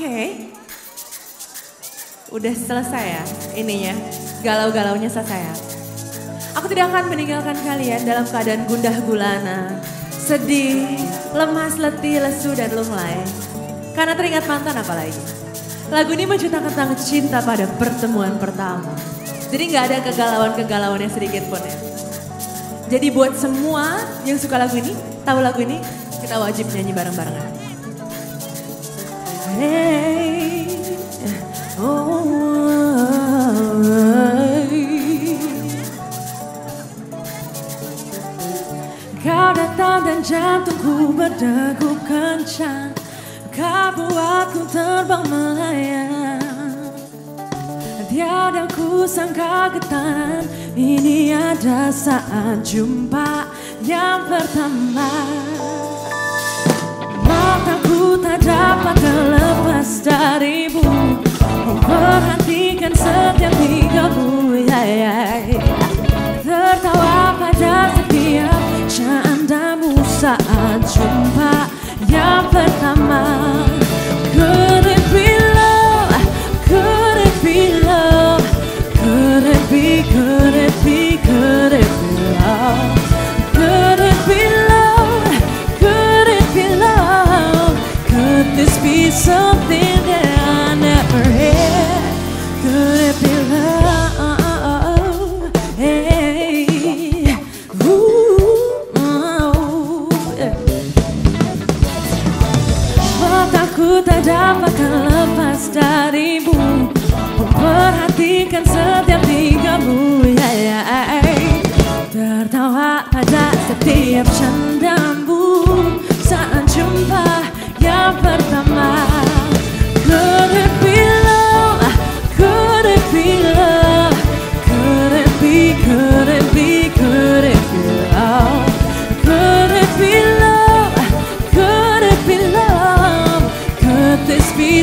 Oke. Udah selesai ya ininya. Galau-galaunya selesai ya. Aku tidak akan meninggalkan kalian dalam keadaan gundah gulana, sedih, lemas, letih, lesu, dan lunglai. Karena teringat mantan apalagi. Lagu ini menceritakan tentang cinta pada pertemuan pertama. Jadi nggak ada kegalauan-kegalauan yang sedikit pun ya. Jadi buat semua yang suka lagu ini, tahu lagu ini, kita wajib nyanyi bareng-barengan. Kau datang dan jantungku berdegup kencang Kau buatku terbang melayang. Tiada ku sangka getaran Ini ada saat jumpa yang pertama. Mataku tak dapat 春。Ku tak dapat lepas darimu Memperhatikan setiap tingkahmu yeah, yeah. Tertawa pada setiap canda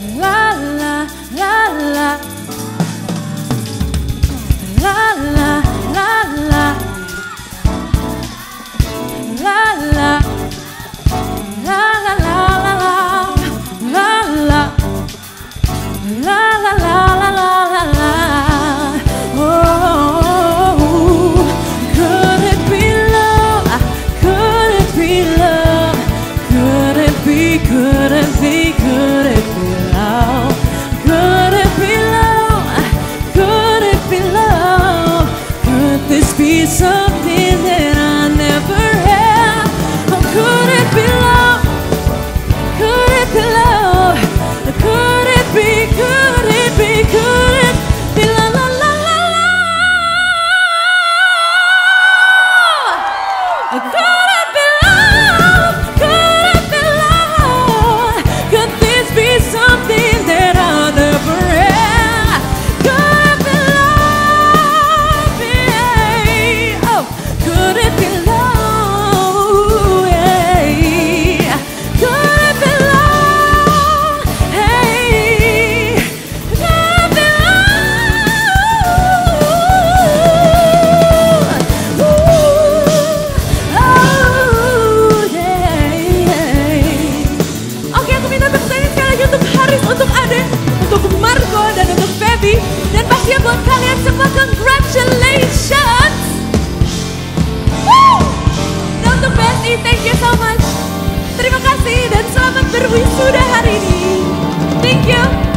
La la la la. La la la la. La la. La la la la la. La la. La la la la la la. Oh, could it be love? Could it be love? Could it be good? Terima kasih dan selamat berwisuda hari ini. Thank you.